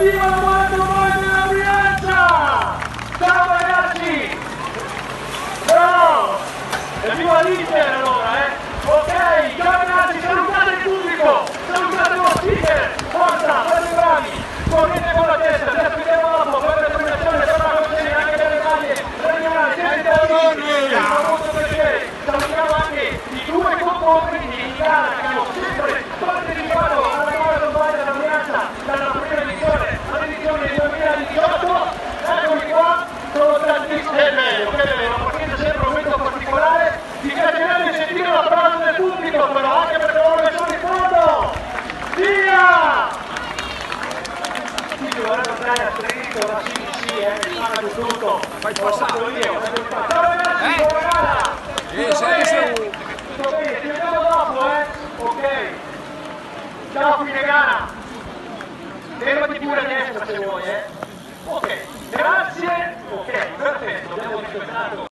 Viva la buona domani della Brianza! Ciao ragazzi! Bravo! E viva l'Inter allora, eh! Ok, ciao ragazzi, salutate il pubblico! Salutate lo speaker! Forza, fate bravi! Correte con la testa, ci aspettiamo dopo, per la premiazione, per la consegna anche delle medaglie regionali, siete tutti! Fa molto piacere! Salutiamo anche i due concorrenti Vorrei andare a stretto la CDC, eh, che fanno di tutto. Fai passare io. Ciao ragazzi, buona gara! Tutto bene? Tutto bene, ci vediamo dopo, eh? Ok. Ciao fine gara. Fermati pure a destra se vuoi, eh? Ok, grazie. Ok, perfetto, abbiamo rispettato.